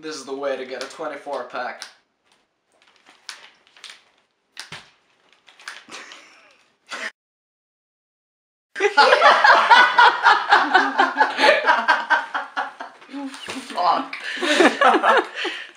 This is the way to get a 24 pack. Fuck.